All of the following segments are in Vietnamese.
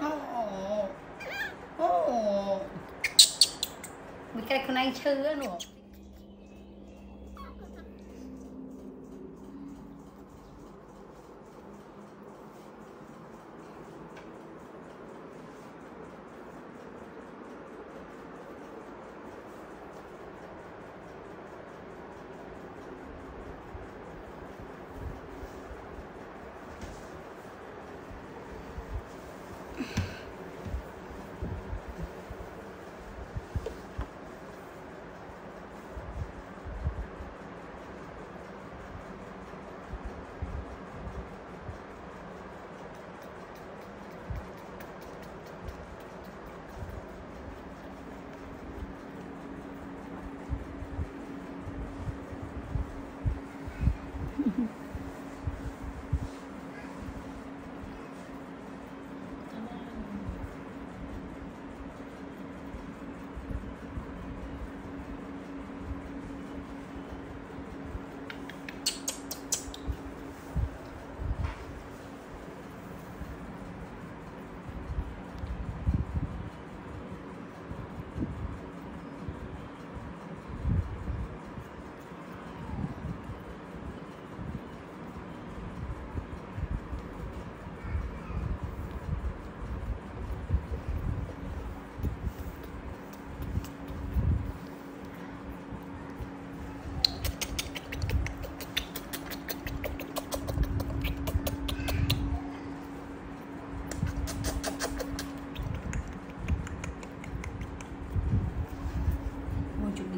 Oh. Oh. We krijgen konijntje en op.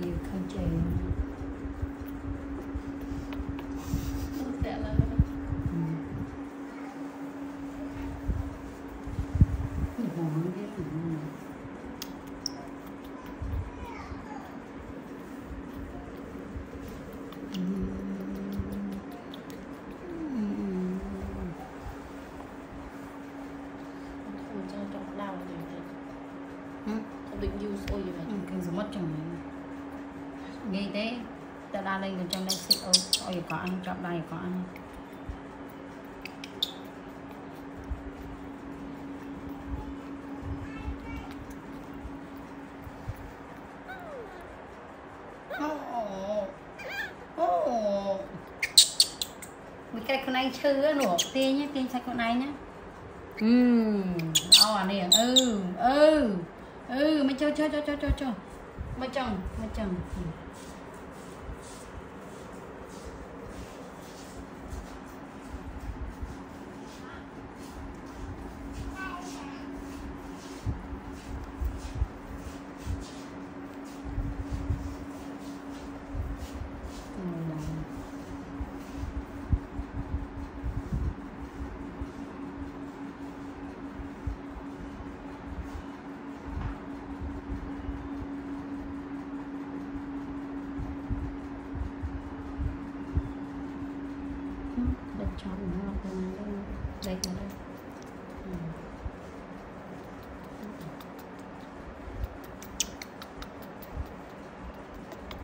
nhiều câu chuyện Không định use oil này. Ừ, cái giống mắt chồng này nghĩ thế ta ra đây còn trong đây xịt ôi, ôi có ăn trong đây có ăn. Cái con này chư nổ tiên nhé tiên sạch con này nhé ừ. Đau à nè ừ ừ ừ. Mày cho cho cho cho cho cho. macam macam. Chọn nó vào đây Đây đây ừ.